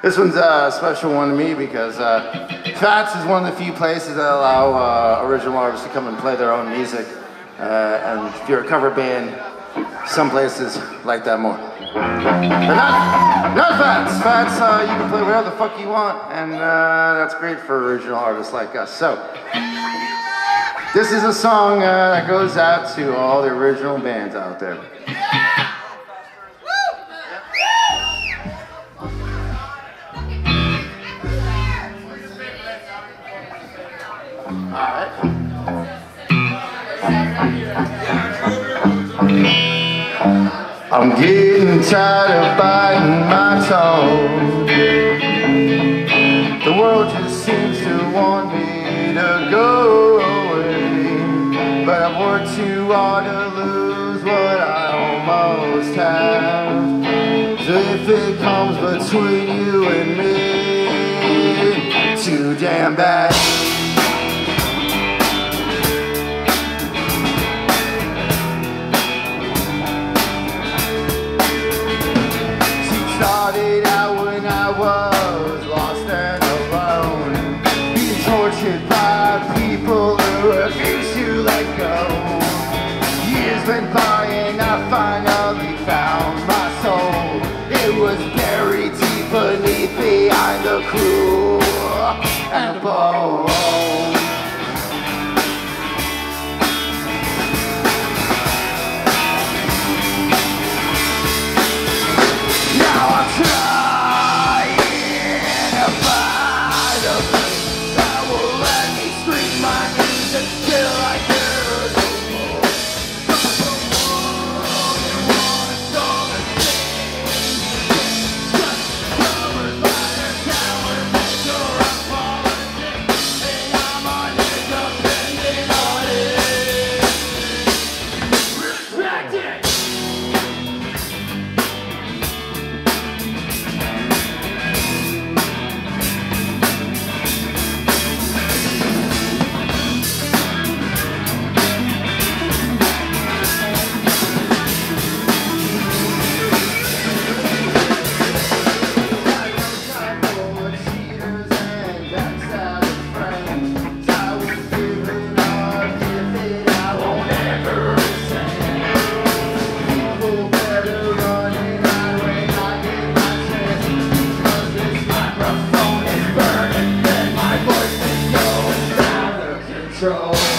This one's a special one to me because uh, Fats is one of the few places that allow uh, original artists to come and play their own music. Uh, and if you're a cover band, some places like that more. But not, not Fats. Fats, uh, you can play whatever the fuck you want, and uh, that's great for original artists like us. So, this is a song uh, that goes out to all the original bands out there. I'm getting tired of biting my tongue. The world just seems to want me to go away. But I've worked too hard to lose what I almost have. So if it comes between you and me, too damn bad. Went and I finally found my soul. It was buried deep beneath behind the cruel and bold control.